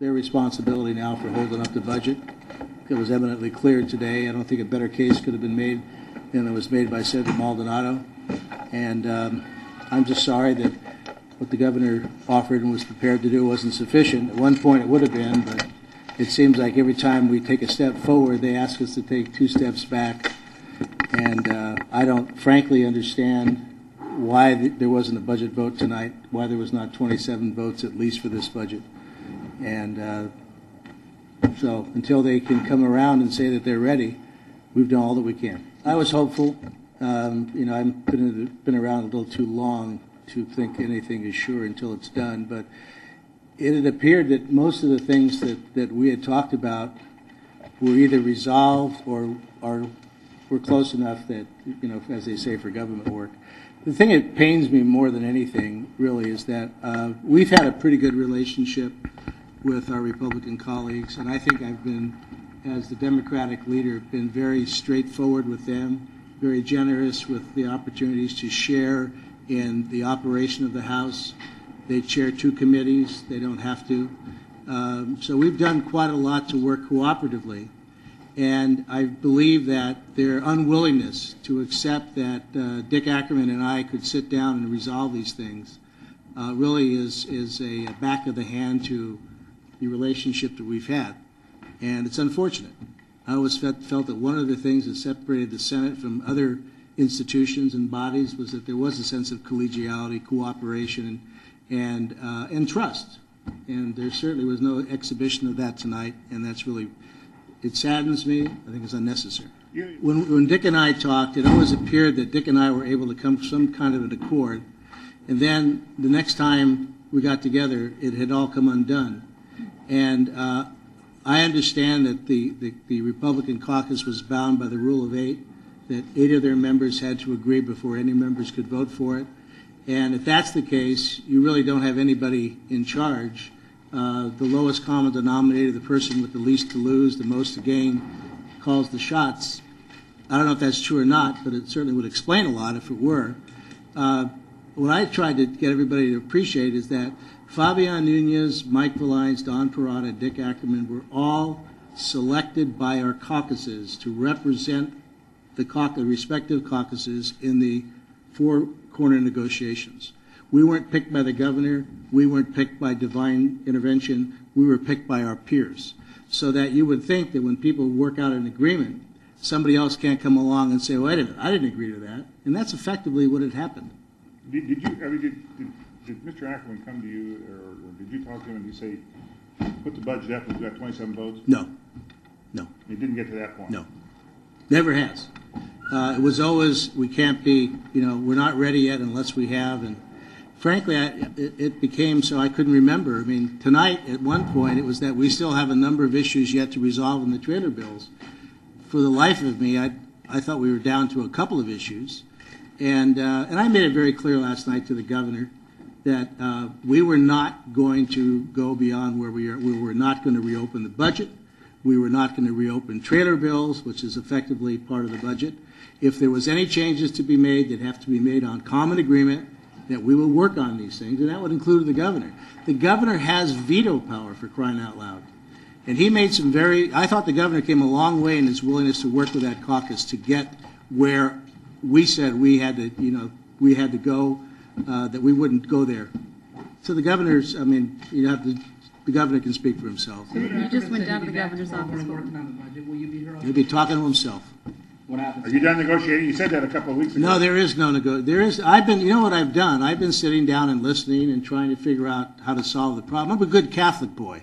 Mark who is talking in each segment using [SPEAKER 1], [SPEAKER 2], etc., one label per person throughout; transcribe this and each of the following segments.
[SPEAKER 1] their responsibility now for holding up the budget. It was eminently clear today. I don't think a better case could have been made than it was made by Senator Maldonado. And um, I'm just sorry that what the governor offered and was prepared to do wasn't sufficient. At one point, it would have been, but it seems like every time we take a step forward, they ask us to take two steps back. And uh, I don't frankly understand why th- there wasn't a budget vote tonight, why there was not 27 votes at least for this budget. And uh, so until they can come around and say that they're ready, we've done all that we can. I was hopeful. Um, you know, I've been, been around a little too long to think anything is sure until it's done. But it had appeared that most of the things that, that we had talked about were either resolved or, or were close enough that, you know, as they say for government work. The thing that pains me more than anything, really, is that uh, we've had a pretty good relationship with our Republican colleagues, and I think I've been, as the Democratic leader, been very straightforward with them, very generous with the opportunities to share in the operation of the House. They chair two committees; they don't have to. Um, so we've done quite a lot to work cooperatively. And I believe that their unwillingness to accept that uh, Dick Ackerman and I could sit down and resolve these things uh, really is, is a back of the hand to the relationship that we've had. And it's unfortunate. I always felt, felt that one of the things that separated the Senate from other institutions and bodies was that there was a sense of collegiality, cooperation, and, uh, and trust. And there certainly was no exhibition of that tonight, and that's really it saddens me. I think it's unnecessary. When, when Dick and I talked, it always appeared that Dick and I were able to come to some kind of an accord. And then the next time we got together, it had all come undone. And uh, I understand that the, the, the Republican caucus was bound by the rule of eight, that eight of their members had to agree before any members could vote for it. And if that's the case, you really don't have anybody in charge uh, the lowest common denominator, the person with the least to lose, the most to gain, calls the shots. I don't know if that's true or not, but it certainly would explain a lot if it were. Uh, what I tried to get everybody to appreciate is that Fabian Nunez, Mike Villines, Don Perata, Dick Ackerman were all selected by our caucuses to represent the caucus, respective caucuses in the four corner negotiations. We weren't picked by the governor. We weren't picked by divine intervention. We were picked by our peers. So that you would think that when people work out an agreement, somebody else can't come along and say, wait a minute, I didn't agree to that. And that's effectively what had happened.
[SPEAKER 2] Did, did you, I mean, did, did, did Mr. Ackerman come to you, or, or did you talk to him and you say, put the budget up, and we've got 27 votes?
[SPEAKER 1] No. No.
[SPEAKER 2] It didn't get to that point?
[SPEAKER 1] No. Never has. Uh, it was always, we can't be, you know, we're not ready yet unless we have, and frankly, I, it, it, became so I couldn't remember. I mean, tonight, at one point, it was that we still have a number of issues yet to resolve in the trailer bills. For the life of me, I, I thought we were down to a couple of issues. And, uh, and I made it very clear last night to the governor that uh, we were not going to go beyond where we are. We were not going to reopen the budget. We were not going to reopen trailer bills, which is effectively part of the budget. If there was any changes to be made, they'd have to be made on common agreement that we will work on these things, and that would include the governor. The governor has veto power for crying out loud. And he made some very, I thought the governor came a long way in his willingness to work with that caucus to get where we said we had to, you know, we had to go, uh, that we wouldn't go there. So the governor's, I mean, you have to, the governor can speak for himself.
[SPEAKER 3] You just went down to the governor's office.
[SPEAKER 1] He'll be talking to himself.
[SPEAKER 4] What happens?
[SPEAKER 2] Are you done negotiating? You said that a couple of weeks ago.
[SPEAKER 1] No, there is no nego, there is, I've been, you know what I've done? I've been sitting down and listening and trying to figure out how to solve the problem. I'm a good Catholic boy.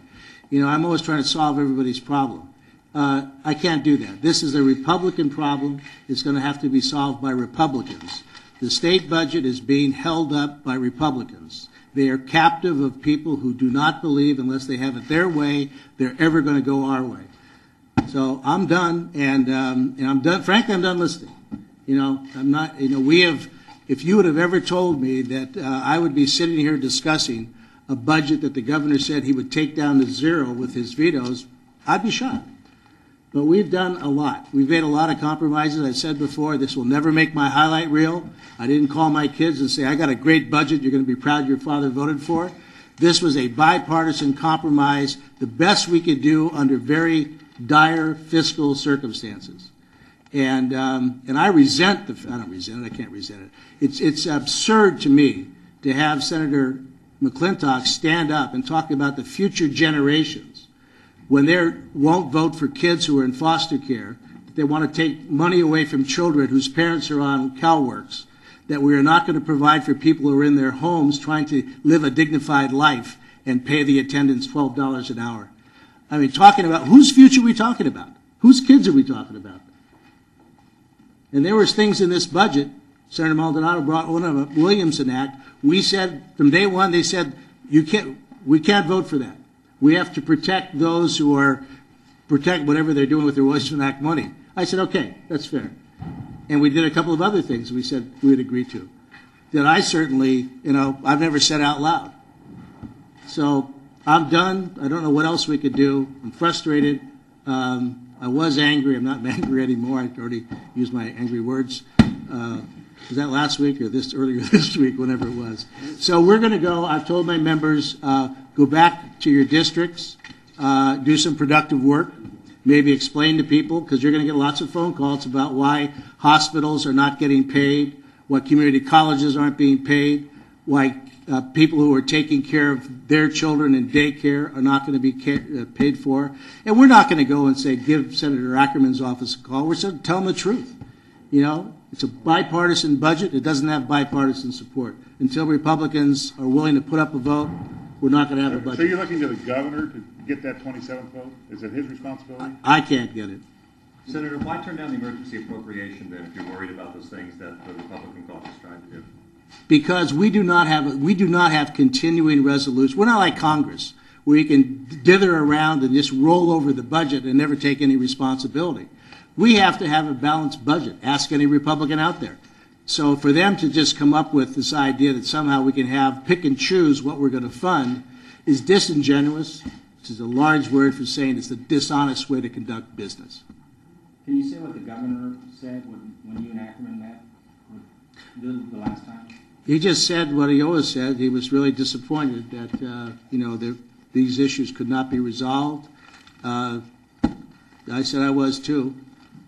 [SPEAKER 1] You know, I'm always trying to solve everybody's problem. Uh, I can't do that. This is a Republican problem. It's going to have to be solved by Republicans. The state budget is being held up by Republicans. They are captive of people who do not believe, unless they have it their way, they're ever going to go our way. So I'm done, and, um, and I'm done. Frankly, I'm done listening. You know, I'm not. You know, we have. If you would have ever told me that uh, I would be sitting here discussing a budget that the governor said he would take down to zero with his vetoes, I'd be shocked. But we've done a lot. We've made a lot of compromises. I said before, this will never make my highlight reel. I didn't call my kids and say, I got a great budget. You're going to be proud your father voted for. This was a bipartisan compromise, the best we could do under very dire fiscal circumstances. And, um, and I resent the, I don't resent it, I can't resent it. It's, it's absurd to me to have Senator McClintock stand up and talk about the future generations when they won't vote for kids who are in foster care, they want to take money away from children whose parents are on CalWorks, that we are not going to provide for people who are in their homes trying to live a dignified life and pay the attendants $12 an hour. I mean, talking about, whose future are we talking about? Whose kids are we talking about? And there was things in this budget, Senator Maldonado brought one of the Williamson Act. We said, from day one, they said, you can't, we can't vote for that. We have to protect those who are, protect whatever they're doing with their Williamson Act money. I said, okay, that's fair. And we did a couple of other things we said we would agree to. That I certainly, you know, I've never said out loud. So I'm done. I don't know what else we could do. I'm frustrated. Um, I was angry. I'm not angry anymore. I already used my angry words. Uh, was that last week or this earlier this week, whenever it was? So we're going to go. I've told my members uh, go back to your districts, uh, do some productive work, maybe explain to people because you're going to get lots of phone calls about why hospitals are not getting paid, why community colleges aren't being paid, why uh, people who are taking care of their children in daycare are not going to be uh, paid for. And we're not going to go and say, give Senator Ackerman's office a call. We're going to tell them the truth. You know, it's a bipartisan budget. It doesn't have bipartisan support. Until Republicans are willing to put up a vote, we're not going to have a budget.
[SPEAKER 2] So you're looking to the governor to get that twenty-seventh vote? Is it his responsibility?
[SPEAKER 1] I can't get it.
[SPEAKER 4] Senator, why turn down the emergency appropriation then if you're worried about those things that the Republican caucus is trying to do?
[SPEAKER 1] because we do not have we do not have continuing resolutions. We're not like Congress where you can dither around and just roll over the budget and never take any responsibility. We have to have a balanced budget. Ask any Republican out there. So for them to just come up with this idea that somehow we can have pick and choose what we're going to fund is disingenuous, which is a large word for saying it's a dishonest way to conduct business.
[SPEAKER 5] Can you say what the governor said when, when you and Ackerman met the, the last time?
[SPEAKER 1] He just said what he always said. He was really disappointed that, uh, you know, the, these issues could not be resolved. Uh, I said I was too.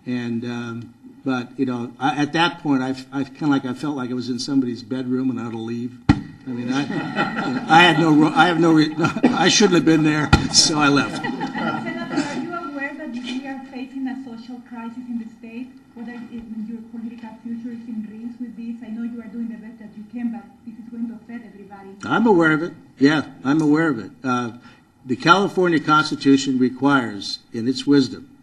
[SPEAKER 1] And, um, but, you know, I, at that point, I, I kind of like, I felt like I was in somebody's bedroom and I had to leave. I mean, I, I had no, I have no, re- I shouldn't have been there, so I left.
[SPEAKER 6] Senator, are you aware that we are facing a social crisis in the state? Whether your political future is in risk with this? I know you are doing the best that you can, but this is going to affect everybody.
[SPEAKER 1] I'm aware of it. Yeah, I'm aware of it. Uh, the California Constitution requires, in its wisdom,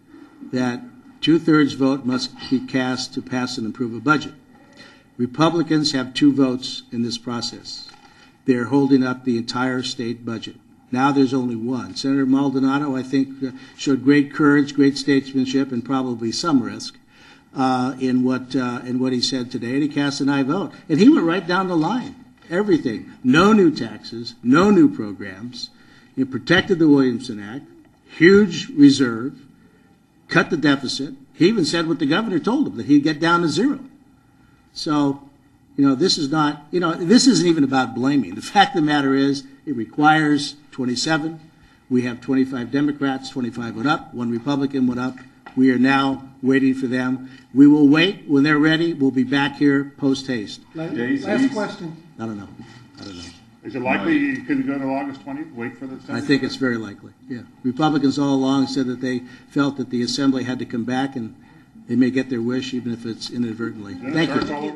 [SPEAKER 1] that two-thirds vote must be cast to pass and approve a budget. Republicans have two votes in this process. They're holding up the entire state budget. Now there's only one. Senator Maldonado, I think, uh, showed great courage, great statesmanship, and probably some risk uh, in what uh, in what he said today, and he cast an aye vote. And he went right down the line, everything. No new taxes, no new programs. He protected the Williamson Act, huge reserve, cut the deficit. He even said what the governor told him that he'd get down to zero. So, you know, this is not, you know, this isn't even about blaming. The fact of the matter is, it requires 27. We have 25 Democrats, 25 went up, one Republican went up. We are now waiting for them. We will wait. When they're ready, we'll be back here post haste.
[SPEAKER 7] Last question.
[SPEAKER 1] I don't know. I don't know.
[SPEAKER 2] Is it likely you could go to August twentieth, wait for the?
[SPEAKER 1] I think it's very likely, yeah. Republicans all along said that they felt that the assembly had to come back, and they may get their wish, even if it's inadvertently. Thank you.
[SPEAKER 2] starts all over